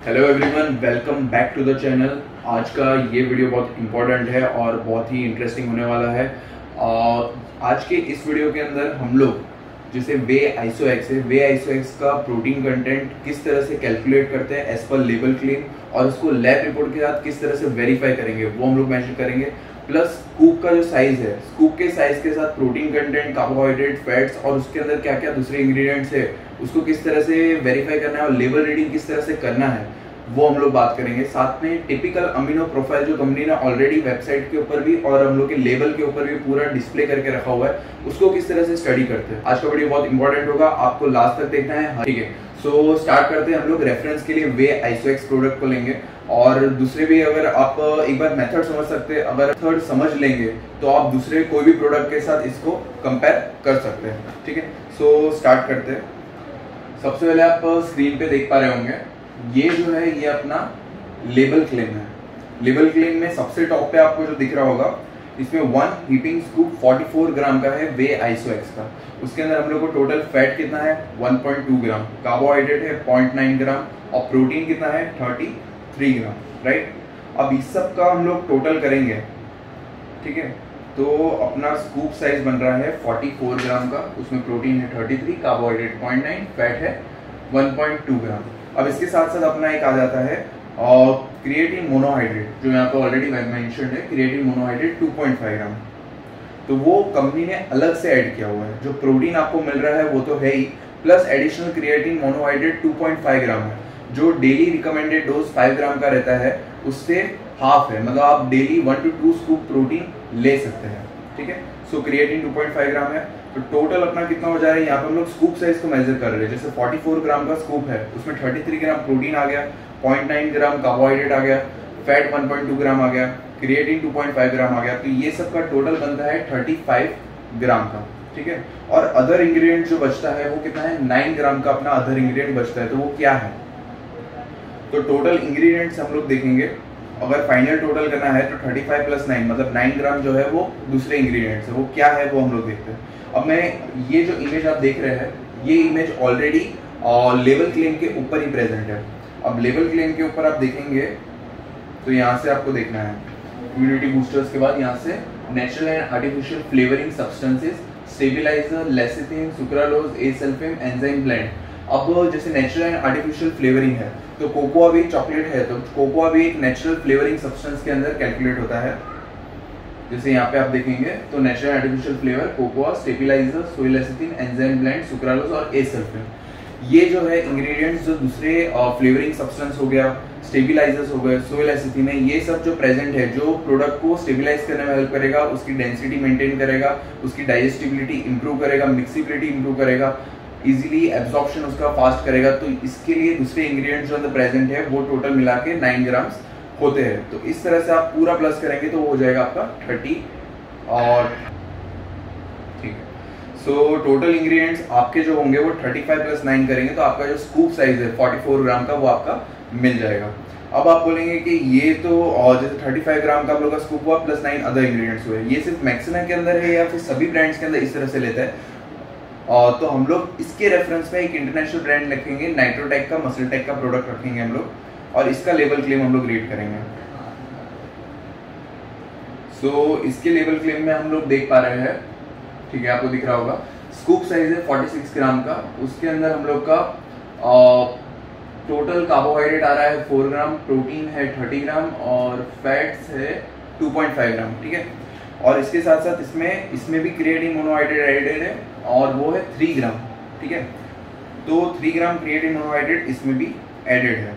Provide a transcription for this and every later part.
Hello everyone welcome back to the channel आज का ये वीडियो बहुत इंपॉर्टेंट है और बहुत ही इंटरेस्टिंग होने वाला है। और आज के इस वीडियो के अंदर हम लोग, जैसे वे आइसो एक्स है वे आइसो एक्स का प्रोटीन कंटेंट किस तरह से कैलकुलेट करते हैं एज पर लेबल क्लेम और उसको लैब रिपोर्ट के साथ किस तरह से वेरीफाई करेंगे, वो हम लोग मेंशन करेंगे। प्लस स्कूप का जो साइज़ है स्कूप के साइज़ के साथ प्रोटीन कंटेंट कार्बोहाइड्रेट फैट्स और उसके अंदर क्या क्या दूसरे इंग्रेडिएंट्स है उसको किस तरह से वेरीफाई करना है और लेवल रीडिंग किस तरह से करना है, वो हम लोग बात करेंगे। साथ में टिपिकल अमीनो प्रोफ़ाइल जो कंपनी ने ऑलरेडी वेबसाइट के ऊपर भी और हम लोग के लेवल के ऊपर भी पूरा डिस्प्ले करके रखा हुआ है, उसको किस तरह से स्टडी करते हैं? आज का वीडियो बहुत इंपॉर्टेंट होगा, आपको लास्ट तक देखना है। ठीक है। सो स्टार्ट करते हैं हम लोग रेफरेंस के लिए वे आइसोएक्स प्रोडक्ट को लेंगे। और दूसरे भी अगर आप एक बार मेथड समझ सकते हैं, अगर थर्ड समझ लेंगे तो आप दूसरे कोई भी प्रोडक्ट के साथ इसको कंपेयर कर सकते हैं। ठीक है? सो स्टार्ट करते हैं। सबसे पहले आप स्क्रीन पे देख पा रहे होंगे, ये जो है, ये अपना लेबल क्लेम है। लेबल क्लेम में सबसे टॉप पे आपको जो दिख रहा होगा, इसमें वन हीपिंग स्कूप 44 ग्राम का है वे आइसोएक्स का। उसके अंदर हम लोग को टोटल फैट कितना है? 1.2 ग्राम कार्बोहाइड्रेट है 0.9 ग्राम और प्रोटीन कितना है? 33 ग्राम राइट अब इस सब का हम लोग टोटल करेंगे, ठीक है? तो अपना स्कूप साइज़ बन रहा है 44 ग्राम का, उसमें प्रोटीन है 33 कार्बोहाइड्रेट 0.9 फैट है 1.2 ग्राम। अब इसके साथ साथ अपना एक आ जाता है, और क्रिएटिन मोनोहाइड्रेट जो यहाँ पे ऑलरेडी मेंशन है क्रिएटिन मोनोहाइड्रेट 2.5 ग्राम। तो वो कंपनी ने अलग से ऐड किया हुआ है। जो प्रोटीन आपको मिल रहा है, वो तो है ही plus additional creatine monohydrate 2.5 gram है। जो डेली रिकमेंडेड डोज 5 ग्राम का रहता है, उससे हाफ़ है। मतलब आप daily one two two scoop protein ले सकते हैं, ठीक है? सो क्रिएटिन 2.5 ग्राम है तो टोटल अपना कितना हो जा रहा है? यहाँ पे हम लोग स्कूप साइज़ को मेजर कर रहे हैं, जैसे 44 ग्राम का स्कूप है, उसमें 33 ग्राम प्रोटीन आ गया 0.9 ग्राम कार्बोहाइड्रेट आ गया फैट 1.2 ग्राम आ गया क्रिएटिन 2.5 ग्राम आ गया तो ये सब का टोटल बनता है 35 ग्राम का, ठीक है? और अदर इंग्रेडिएंट जो बचता है, वो कितना है? नाइन ग्राम का अपना अदर इंग्रेडिएंट बचता है तो वो क्या है? तो टोटल इंग्रेडिएंट्स हम लोग देखेंगे अगर फाइनल टोटल करना है तो 35 प्लस नाइन मतलब 9 ग्राम जो है वो दूसरे इंग्रेडिएंट्स है, वो क्या है वो हम लोग देखते हैं। अब मैं ये जो इमेज आप देख रहे हैं, ये इमेज ऑलरेडी लेवल क्लेम के ऊपर ही प्रेजेंट है। अब लेवल क्लेम के ऊपर आप देखेंगे तो यहाँ से आपको देखना है। इम्यूनिटी बूस्टर्स के बाद यहाँ से natural and artificial flavouring substances stabiliser lecithin sucralose acesulfame enzyme blend अब जैसे नेचुरल एंड आर्टिफिशियल फ्लेवरिंग है तो कोकोआ भी चॉकलेट है तो कोकोआ भी एक नेचुरल फ्लेवरिंग सब्सटेंस के अंदर कैलकुलेट होता है। जैसे यहाँ पे आप देखेंगे तो natural artificial flavour cocoa stabiliser soy lecithin enzyme blend sucralose और ए सल्फेन ये जो है इंग्रेडिएंट्स जो दूसरे फ्लेवरिंग सब्सटेंस हो गया स्टेबिलाईजर्स हो गए सोइल एसिथिन है, ये सब जो प्रेजेंट है, जो प्रोडक्ट को स्टेबिलाईज करने में हेल्प करेगा, उसकी डेंसिटी मेंटेन करेगा, उसकी डाइजेस्टिबिलिटी इंप्रूव करेगा मिक्सिबिलिटी इंप्रूव करेगा इजीली एब्जॉर्प्शन उसका फास्ट करेगा तो इसके लिए दूसरे इंग्रेडिएंट्स जो प्रेजेंट है, वो टोटल मिला के नाइन ग्राम्स होते हैं। तो इस तरह से आप पूरा प्लस करेंगे तो हो जाएगा आपका थर्टी और ठीक है। सो टोटल इंग्रेडिएंट्स आपके जो होंगे वो थर्टी फाइव प्लस नाइन करेंगे तो आपका जो स्कूप साइज़ है फोर्टी फोर ग्राम का, वो आपका मिल जाएगा। अब आप बोलेंगे कि ये तो और जैसे 35 ग्राम का आप लोग का स्कूप हुआ प्लस नाइन अदर इंग्रेडिएंट्स हुए। ये सिर्फ़ मैक्सिना के अंदर है या फिर सभी ब्रांड्स के अंदर इस तरह से लेता है? और तो हम लोग इसके रेफरेंस में एक इंटरनेशनल ब्रांड रखेंगे नाइट्रोटेक का मसल टेक का प्रोडक्ट रखेंगे हम लोग और इसका लेवल क्लेम हम लोग रीड करेंगे। सो so, इसके लेवल क्लेम में हम लोग देख पा रहे हैं ठीक है आपको दिख रहा होगा। स्कूप साइज़ है 46 ग्राम का उसके अंदर हम लोग का आ, टोटल कार्बोहाइड्रेट आ रहा है 4 ग्राम प्रोटीन है 30 ग्राम और फैट्स है 2.5 ग्राम ठीक है। और इसके साथ साथ इसमें इसमें भी क्रिएटिन मोनोहाइड्रेट एडेड है। और वो है थ्री ग्राम ठीक है? तो थ्री ग्राम क्रिएटिन मोनोहाइड्रेट इसमें भी एडेड है।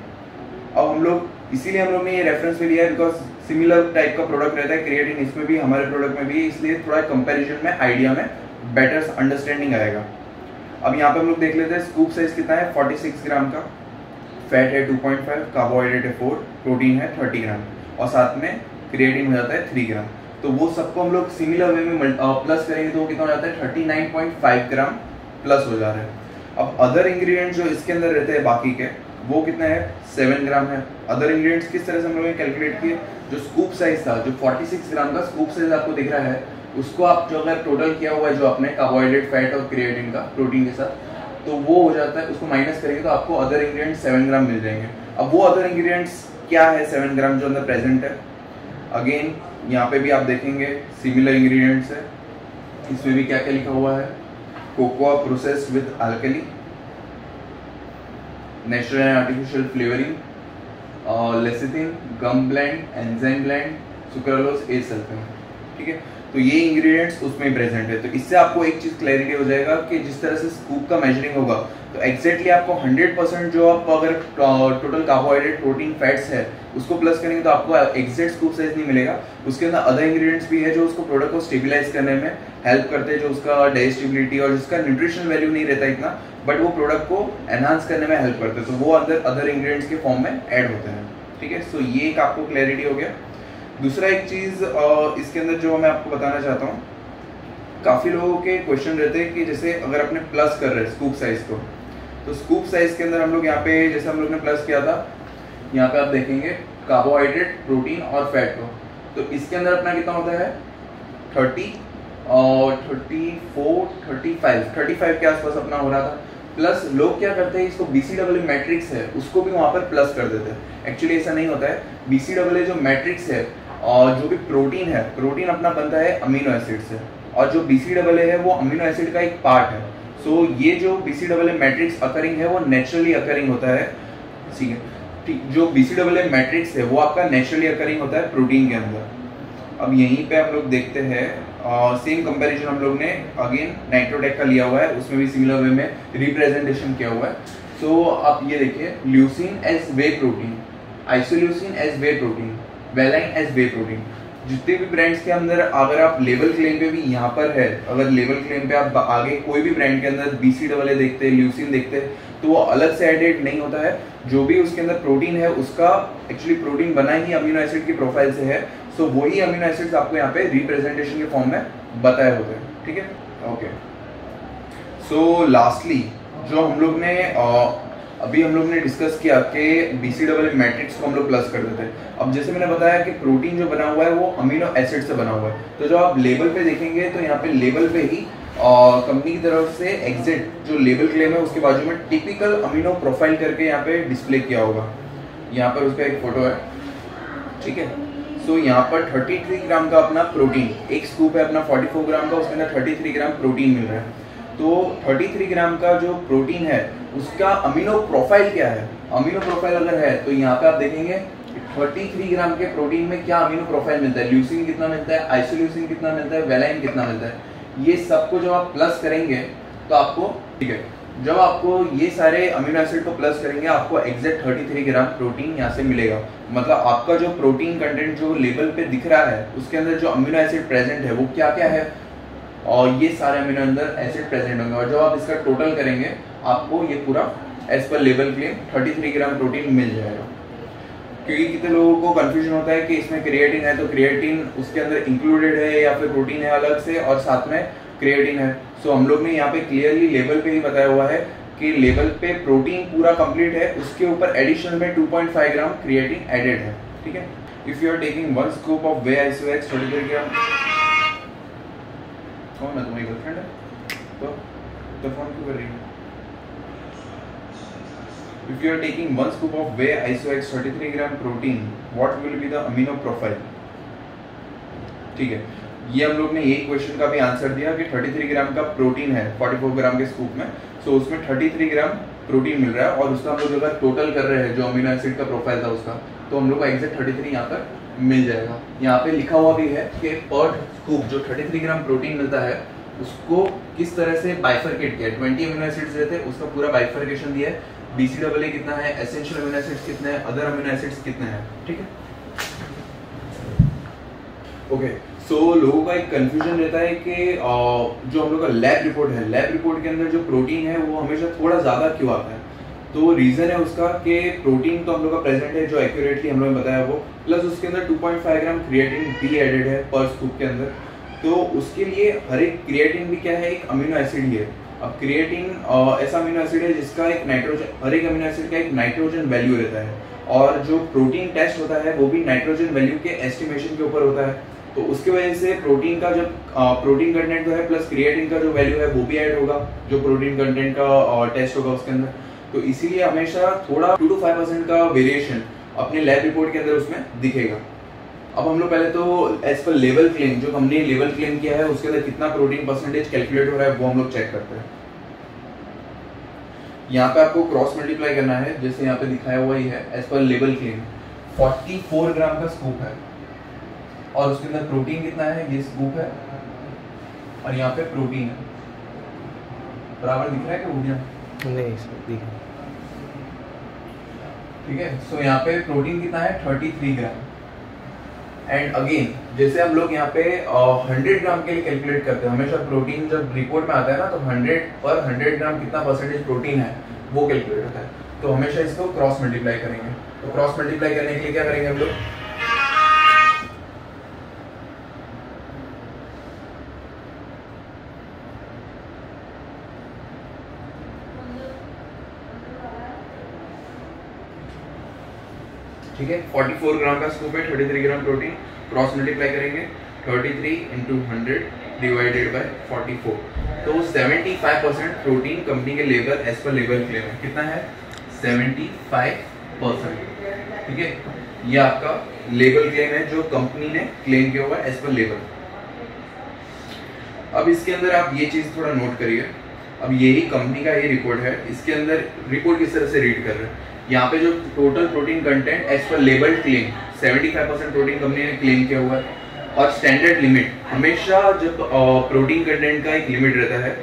अब हम लोग, इसीलिए हम लोग ने ये रेफरेंस में लिया है बिकॉज़ सिमिलर टाइप का प्रोडक्ट रहता है क्रिएटिन इसमें भी, हमारे प्रोडक्ट में भी, इसलिए थोड़ा कंपैरिजन में आइडिया में बेटर अंडरस्टैंडिंग आएगा। अब यहाँ पे हम लोग देख लेते हैं स्कूप साइज़ कितना है 46 ग्राम का। फैट है 2.5 कार्बोहाइड्रेट है 4 प्रोटीन है 30 ग्राम और साथ में क्रिएटिन हो जाता है 3 ग्राम तो वो सबको हम लोग सिमिलर वे में प्लस करेंगे तो वो कितना हो जाता है? 39.5 ग्राम प्लस हो जा रहा है। अब अदर इंग्रेडिएंट जो इसके अंदर रहते हैं बाकी के, वो कितना है? सेवन ग्राम है। अदर इंग्रेडिएंट्स किस तरह से हम लोगों ने कैलकुलेट किए? जो स्कूप साइज़ था, जो 46 ग्राम का स्कूप साइज़ आपको दिख रहा है, उसको आप जो अगर टोटल किया हुआ है जो आपने कार्बोहाइड्रेट फैट और क्रिएटिन का प्रोटीन के साथ तो वो हो जाता है, उसको माइनस करेंगे तो आपको अदर इंग्रेडिएंट सेवन ग्राम मिल जाएँगे। अब वो अदर इंग्रेडिएंट्स क्या है सेवन ग्राम जो अंदर प्रेजेंट है? अगेन यहाँ पे भी आप देखेंगे सिमिलर इंग्रेडिएंट्स है। इसमें भी क्या क्या लिखा हुआ है? Cocoa process with alkali natural and artificial flavouring lecithin gum blend enzyme blend sucralose acesulfame ठीक है? तो ये इंग्रेडिएंट्स उसमें प्रेजेंट है। तो इससे आपको एक चीज़ क्लैरिटी हो जाएगा कि जिस तरह से स्कूप का मेजरिंग होगा तो एग्जैक्टली आपको 100 परसेंट जो आप अगर टोटल कार्बोहाइड्रेट प्रोटीन फैट्स है उसको प्लस करेंगे तो आपको एग्जैक्ट स्कूप साइज़ नहीं मिलेगा। उसके अंदर अदर इंग्रेडिएंट्स भी है जो उसको प्रोडक्ट को स्टेबिलाईज करने में हेल्प करते हैं, जो उसका डाइजेस्टिबिलिटी और जिसका न्यूट्रिशनल वैल्यू नहीं रहता इतना बट वो प्रोडक्ट को एनहांस करने में हेल्प करते हैं। तो वो अंदर अदर इंग्रेडिएंट्स के फॉर्म में ऐड होते हैं। ठीक है? सो ये एक आपको क्लैरिटी हो गया। दूसरा एक चीज़ इसके अंदर जो मैं आपको बताना चाहता हूँ, काफ़ी लोगों के क्वेश्चन रहते हैं कि जैसे अगर अपने प्लस कर रहे हैं स्कूप साइज़ को तो स्कूप साइज़ के अंदर हम लोग यहाँ पे, जैसे हम लोग ने प्लस किया था यहाँ पे आप देखेंगे कार्बोहाइड्रेट प्रोटीन और फैट को। तो इसके अंदर अपना कितना होता है? थर्टी और thirty four thirty five thirty five के आसपास अपना हो रहा था। प्लस लोग क्या करते हैं इसको बीसी डबल मैट्रिक्स है उसको भी वहाँ पर प्लस कर देते हैं। एक्चुअली ऐसा नहीं होता है। बीसी डबल जो मैट्रिक्स है और जो भी प्रोटीन है प्रोटीन अपना बनता है अमीनो एसिड से। और जो बी सी डबल है वो अमीनो एसिड का एक पार्ट है। सो so, ये जो B C double matrix occurring है वो नेचुरली अकरिंग होता है। ठीक है। जो बी सी डबल मैट्रिक्स है वो आपका नेचुरली अकरिंग होता है प्रोटीन के अंदर। अब यहीं पे हम लोग देखते हैं सेम कंपैरिजन हम लोग ने अगेन नाइट्रोटेक का लिया हुआ है उसमें भी सिमिलर वे में रिप्रेजेंटेशन किया हुआ है। सो so, आप ये देखिए leucine as whey protein isoleucine as whey protein valine as whey protein जितने भी ब्रांड्स के अंदर अगर आप लेवल क्लेम पे भी यहाँ पर है, अगर लेवल क्लेम पे आप आगे कोई भी ब्रांड के अंदर बीसी डबल देखते हैं ल्यूसिन देखते हैं तो वो अलग से एडेड नहीं होता है। जो भी उसके अंदर प्रोटीन है, उसका एक्चुअली प्रोटीन बना ही अमीनो एसिड की प्रोफ़ाइल से है। सो वही अमीनो एसिड आपको यहाँ पे रिप्रेजेंटेशन के फॉर्म में बताए होते हैं। ठीक है? ओके सो लास्टली जो हम लोग ने अभी हम लोग ने डिस्कस किया कि बी सी डबल मैट्रिक्स को हम लोग प्लस कर देते हैं। अब जैसे मैंने बताया कि प्रोटीन जो बना हुआ है, वो अमीनो एसिड से बना हुआ है। तो जो आप लेबल पे देखेंगे तो यहाँ पे लेबल पे ही कंपनी की तरफ़ से एग्जिट जो लेबल क्लेम है, उसके बाजू में टिपिकल अमीनो प्रोफ़ाइल करके यहाँ पे डिस्प्ले किया होगा। यहाँ पर उसका एक फ़ोटो है। ठीक है? सो यहाँ पर 33 ग्राम का अपना प्रोटीन एक स्कूप है अपना 44 ग्राम का, उसके अंदर 33 ग्राम प्रोटीन मिल रहा है। तो 33 ग्राम का जो प्रोटीन है उसका अमीनो प्रोफ़ाइल क्या है? अमीनो प्रोफ़ाइल अगर है तो यहाँ पे आप देखेंगे 33 ग्राम के प्रोटीन में क्या अमीनो प्रोफ़ाइल मिलता है? ल्यूसिन कितना मिलता है? आइसोल्यूसिन कितना मिलता है? वेलाइन कितना मिलता है? ये सबको जब आप प्लस करेंगे तो आपको, ठीक है, जब आपको ये सारे अमीनो एसिड को प्लस करेंगे, आपको एग्जैक्ट 33 ग्राम प्रोटीन यहाँ से मिलेगा। मतलब आपका जो प्रोटीन कंटेंट जो लेवल पे दिख रहा है, उसके अंदर जो अमीनो एसिड प्रेजेंट है, वो क्या क्या है? और ये सारे अमीनो अंदर एसिड प्रेजेंट होंगे। और जब आप इसका टोटल करेंगे आपको ये पूरा एज पर लेवल क्लेम 33 ग्राम प्रोटीन मिल जाएगा। क्योंकि कितने लोगों को कंफ्यूजन होता है कि इसमें क्रिएटिन है तो क्रिएटिन उसके अंदर इंक्लूडेड है या फिर प्रोटीन है अलग से और साथ में क्रिएटिन है। सो हम लोग ने यहाँ पे क्लियरली लेवल पे ही बताया हुआ है कि लेवल पे प्रोटीन पूरा कंप्लीट है, उसके ऊपर एडिशनल में 2.5 ग्राम क्रिएटिन एडेड है। ठीक है? If you are taking one scoop of whey iso x 23 gram कौन है तुम्हारी गर्लफ्रेंड है? तो तो फ़ोन क्यों कर रही है? If you are taking one scoop of whey isox 33 gram protein, what will be the amino profile? ठीक है। ये हम लोग ने एक क्वेश्चन का भी आंसर दिया कि 33 ग्राम का प्रोटीन है 44 ग्राम के स्कूप में। सो so उसमें 33 ग्राम प्रोटीन मिल रहा है और उसका हम लोग अगर टोटल कर रहे हैं जो अमीनो एसिड का प्रोफ़ाइल था उसका तो हम लोग को एग्जैक्ट 33 यहाँ पर मिल जाएगा। यहाँ पे लिखा हुआ भी है कि पर स्कूप जो 33 ग्राम प्रोटीन मिलता है उसको किस तरह से बाइफरकेट किया ट्वेंटी अमीनो एसिड्स रहते हैं उसका पूरा बाइफरकेशन दिया है। बीसी कितना है? एसेंशियल अमीनो एसिड्स कितने हैं? अदर अमीनो एसिड्स कितने हैं? ठीक है? ओके सो लोगों का एक कंफ्यूजन रहता है कि जो हम लोग का लैब रिपोर्ट है लैब रिपोर्ट के अंदर जो प्रोटीन है, वो हमेशा थोड़ा ज़्यादा क्यों आता है? तो रीजन है उसका कि प्रोटीन तो हम लोग का प्रेजेंट है, जो एक्यूरेटली हम लोग ने बताया वो प्लस उसके अंदर 2.5 ग्राम क्रिएटिन भी एडेड है पर स्कूप के अंदर। तो उसके लिए हर एक क्रिएटिन भी क्या है? एक अमीनो एसिड ही है। अब क्रिएटिन ऐसा अमीनो एसिड है जिसका एक नाइट्रोजन हर एक अमीनो एसिड का एक नाइट्रोजन वैल्यू रहता है। और जो प्रोटीन टेस्ट होता है, वो भी नाइट्रोजन वैल्यू के एस्टिमेशन के ऊपर होता है। तो उसकी वजह से प्रोटीन का जब प्रोटीन कंटेंट जो है प्लस क्रिएटिन का जो वैल्यू है, वो भी ऐड होगा, जो प्रोटीन कंटेंट का टेस्ट होगा उसके अंदर। तो इसीलिए हमेशा थोड़ा टू टू फाइव परसेंट का वेरिएशन अपने लैब रिपोर्ट के अंदर उसमें दिखेगा। अब हम लोग पहले तो एज पर लेवल क्लेम जो कंपनी ने लेवल क्लेम किया है उसके अंदर कितना प्रोटीन परसेंटेज कैलकुलेट हो रहा है वो हम लोग चेक करते हैं। यहाँ पे आपको क्रॉस मल्टीप्लाई करना है जैसे यहाँ पे दिखाया हुआ ही है एज पर लेवल क्लेम 44 ग्राम का स्कूप है। और उसके अंदर प्रोटीन कितना है ये स्कूप है। और यहाँ पे प्रोटीन है। बराबर दिख रहा है क्या ऊर्जा? नहीं सर दिख ठीक है सो यहाँ पे प्रोटीन कितना है 33 ग्राम एंड अगेन जैसे हम लोग यहाँ पे हंड्रेड ग्राम के लिए कैलकुलेट करते हैं, हमेशा प्रोटीन जब रिपोर्ट में आता है ना तो हंड्रेड पर हंड्रेड ग्राम कितना परसेंटेज प्रोटीन है, वो कैलकुलेट होता है। तो हमेशा इसको क्रॉस मल्टीप्लाई करेंगे। तो क्रॉस मल्टीप्लाई करने के लिए क्या करेंगे हम लोग? ठीक है? 44 ग्राम का स्कूप है 33 ग्राम प्रोटीन क्रॉस मल्टीप्लाई करेंगे 33 three into hundred divided by forty तो 75 परसेंट प्रोटीन कंपनी के level as per level claim है। कितना है? 75 परसेंट ठीक है? ये आपका लेवल क्लेम है, जो कंपनी ने क्लेम किया हुआ एज पर लेवल अब इसके अंदर आप ये चीज़ थोड़ा नोट करिए। अब यही कंपनी का ये रिपोर्ट है। इसके अंदर रिपोर्ट किस तरह से रीड कर रहे हैं? यहाँ पे जो total protein content as per label claim 75 percent protein company ने क्लेम किया हुआ है। और स्टैंडर्ड लिमिट हमेशा जब प्रोटीन कंटेंट का एक लिमिट रहता है,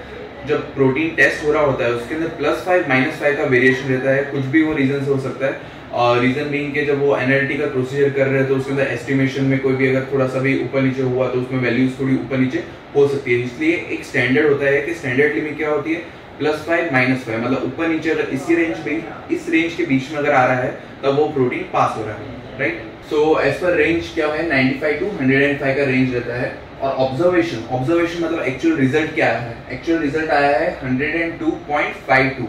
जब प्रोटीन टेस्ट हो रहा होता है, उसके अंदर प्लस फाइव माइनस फाइव का वेरिएशन रहता है, कुछ भी वो रीजन से हो सकता है। और रीजन बीइंग के जब वो एनएलटी का प्रोसीजर कर रहे हैं तो उसके अंदर एस्टिमेशन में कोई भी अगर थोड़ा सा भी ऊपर नीचे हुआ तो उसमें वैल्यूज़ थोड़ी ऊपर नीचे हो सकती है। इसलिए एक स्टैंडर्ड होता है कि स्टैंडर्ड लिमिट क्या होती है? प्लस फाइव माइनस फाइव मतलब ऊपर नीचे अगर इसी रेंज में इस रेंज के बीच में अगर आ रहा है, तब वो प्रोटीन पास हो रहा है right so as per range क्या है 95 टू 105 का रेंज रहता है। और ऑब्जर्वेशन ऑब्जर्वेशन मतलब एक्चुअल रिज़ल्ट क्या है? एक्चुअल रिज़ल्ट आया है 102.52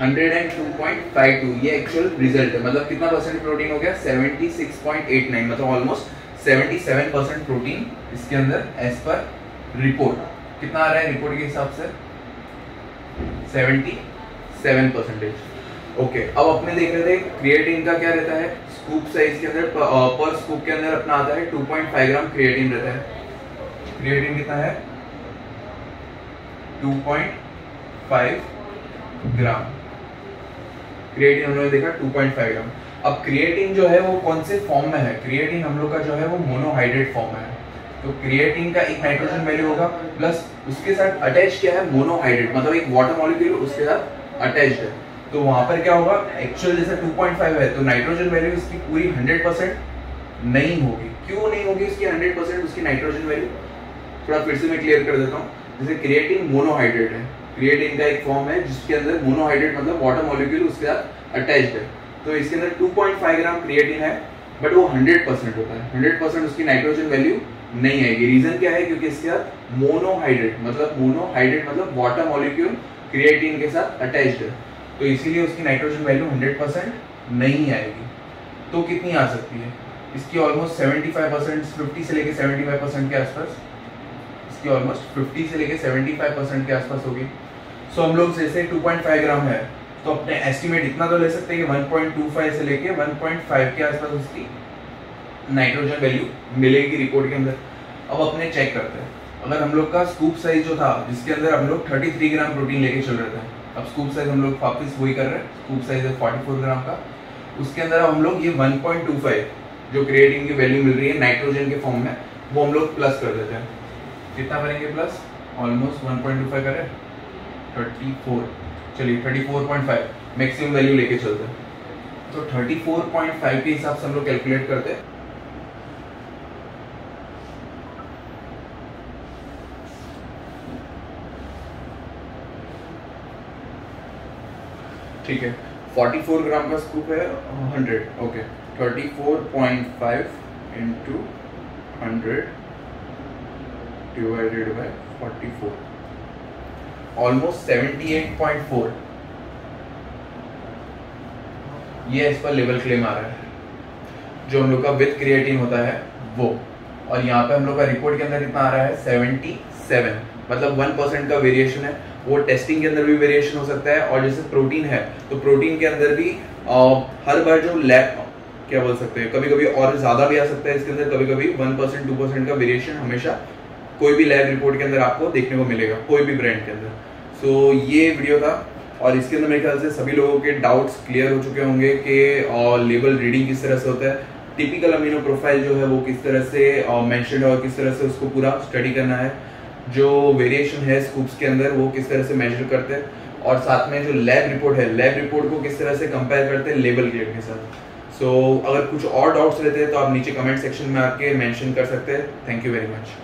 102.52 ये एक्चुअल रिज़ल्ट है। मतलब कितना परसेंट प्रोटीन हो गया? 76.89 मतलब ऑलमोस्ट 77 परसेंट प्रोटीन इसके अंदर एज पर रिपोर्ट कितना आ रहा है रिपोर्ट के हिसाब से? सेवेंटी, सेवन परसेंटेज ओके अब अपने देख रहे थे क्रिएटिन का क्या रहता है? स्कूप साइज़ के अंदर पर स्कूप के अंदर अपना आता है 2.5 ग्राम क्रिएटिन रहता है। क्रिएटिन कितना है? 2.5 ग्राम क्रिएटिन हमने देखा 2.5 ग्राम अब क्रिएटिन जो है, वो कौन से फॉर्म में है? क्रिएटिन हम लोग का जो है, वो मोनोहाइड्रेट फॉर्म है। तो क्रिएटिन का एक नाइट्रोजन वैल्यू होगा प्लस उसके साथ अटैच क्या है? मोनोहाइड्रेट मतलब एक वाटर मॉलिक्यूल उसके साथ अटैच्ड है। तो वहाँ पर क्या होगा? एक्चुअल जैसे 2.5 है तो नाइट्रोजन वैल्यू इसकी पूरी 100 परसेंट नहीं होगी। क्यों नहीं होगी इसकी 100 परसेंट उसकी नाइट्रोजन वैल्यू थोड़ा फिर से मैं क्लियर कर देता हूँ। जैसे क्रिएटिन मोनोहाइड्रेट है। क्रिएटिन का एक फॉर्म है, जिसके अंदर मोनोहाइड्रेट मतलब वाटर मॉलिक्यूल उसके साथ अटैच्ड है। तो इसके अंदर 2.5 ग्राम क्रिएटिन है बट वो 100 परसेंट होता है। 100 परसेंट उसकी नाइट्रोजन वैल्यू नहीं आएगी रीजन क्या है? क्योंकि इसके साथ मोनोहाइड्रेट मतलब मोनोहाइड्रेट मतलब वाटर मॉलिक्यूल क्रिएटिन के साथ अटैच्ड है। तो इसीलिए उसकी नाइट्रोजन वैल्यू 100 परसेंट नहीं आएगी। तो कितनी आ सकती है? इसकी ऑलमोस्ट 75 परसेंट फिफ्टी से लेके 75 परसेंट के आसपास। इसकी ऑलमोस्ट 50 से लेके 75 परसेंट के आसपास होगी। सो हम लोग जैसे 2.5 ग्राम है तो अपने एस्टिमेट इतना तो ले सकते हैं कि 1.25 से लेके 1.5 के आसपास उसकी नाइट्रोजन वैल्यू मिलेगी रिपोर्ट के अंदर। अब अपने चेक करते हैं। अगर हम लोग का स्कूप साइज़ जो था, जिसके अंदर हम लोग 33 ग्राम प्रोटीन लेके चल रहे थे। अब स्कूप साइज़ हम लोग वापस वही कर रहे हैं। स्कूप साइज़ है 44 ग्राम का। उसके अंदर हम लोग ये 1.25 जो क्रिएटिन की वैल्यू मिल रही है नाइट्रोजन के फॉर्म में, वो हम लोग प्लस कर देते हैं। कितना करेंगे प्लस ऑलमोस्ट 1.25 करें। 34 चलिए 34.5 मैक्सिमम वैल्यू लेके चलते हैं। तो 34.5 के हिसाब से हम लोग कैलकुलेट करते हैं। ठीक है। 44 ग्राम का स्कूप है 100 okay 34.5 into hundred divided by 44 almost 78.4 ये इस पर लेवल क्लेम आ रहा है। जो हम लोग का विथ क्रिएटिन होता है, वो। और यहाँ पे हम लोग का रिपोर्ट के अंदर कितना आ रहा है 77 मतलब वन परसेंट का वेरिएशन है वो टेस्टिंग के अंदर भी वेरिएशन हो सकता है और जैसे प्रोटीन है तो प्रोटीन के अंदर भी आ, हर बार जो लैब क्या बोल सकते हैं कभी कभी और ज़्यादा भी आ सकता है इसके अंदर कभी कभी वन परसेंट टू परसेंट का वेरिएशन हमेशा कोई भी लैब रिपोर्ट के अंदर आपको देखने को मिलेगा कोई भी ब्रांड के अंदर। सो so, ये वीडियो था और इसके अंदर मेरे ख्याल से सभी लोगों के डाउट्स क्लियर हो चुके होंगे कि लेबल रीडिंग किस तरह से होता है। टिपिकल अमीनो प्रोफ़ाइल जो है वो किस तरह से मेंशन है और किस तरह से उसको पूरा स्टडी करना है। जो वेरिएशन है स्कूप्स के अंदर वो किस तरह से मेजर करते हैं? और साथ में जो लैब रिपोर्ट है लैब रिपोर्ट को किस तरह से कंपेयर करते हैं लेबल ग्रेड के साथ? सो so, अगर कुछ और डाउट्स रहते हैं तो आप नीचे कमेंट सेक्शन में आके मेंशन कर सकते हैं। Thank you very much